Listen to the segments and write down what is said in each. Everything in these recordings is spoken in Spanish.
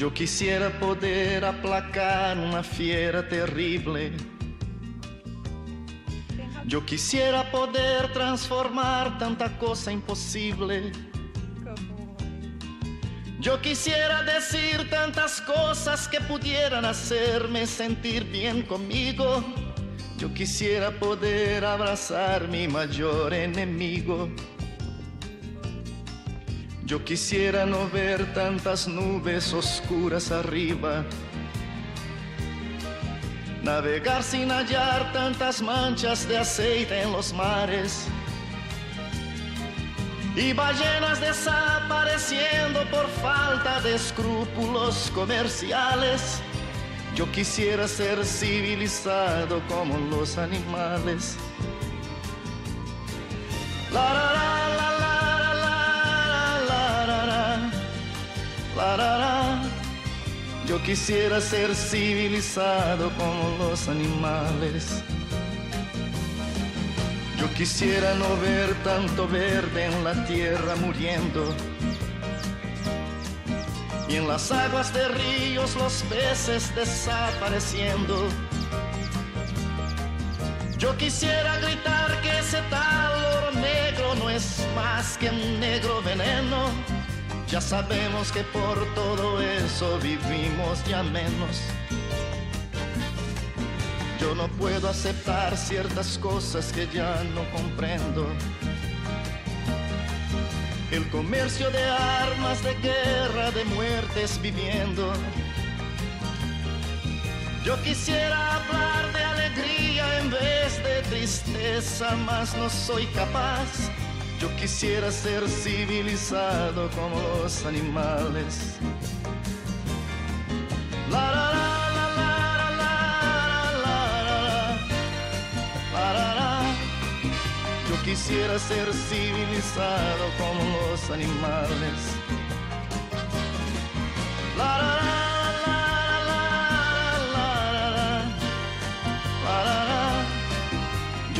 Yo quisiera poder aplacar una fiera terrible. Yo quisiera poder transformar tanta cosa imposible. Yo quisiera decir tantas cosas que pudieran hacerme sentir bien conmigo. Yo quisiera poder abrazar mi mayor enemigo. Yo quisiera no ver tantas nubes oscuras arriba. Navegar sin hallar tantas manchas de aceite en los mares. Y ballenas desapareciendo por falta de escrúpulos comerciales. Yo quisiera ser civilizado como los animales. Yo quisiera ser civilizado como los animales. Yo quisiera no ver tanto verde en la tierra muriendo. Y en las aguas de ríos los peces desapareciendo. Yo quisiera gritar que ese tal oro negro no es más que un negro veneno. Ya sabemos que por todo eso vivimos ya menos. Yo no puedo aceptar ciertas cosas que ya no comprendo. El comercio de armas, de guerra, de muertes viviendo. Yo quisiera hablar de alegría en vez de tristeza, mas no soy capaz. Yo quisiera ser civilizado como los animales. La, la, la. Yo quisiera ser civilizado como los animales.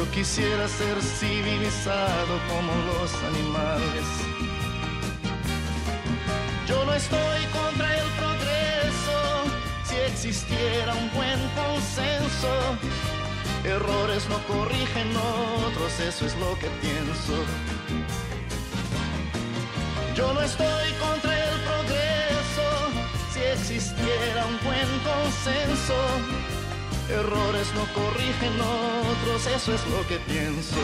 Yo quisiera ser civilizado como los animales. Yo no estoy contra el progreso si existiera un buen consenso. Errores no corrigen otros, eso es lo que pienso. Yo no estoy contra el progreso si existiera un buen consenso. Errores no corrigen otros, eso es lo que pienso.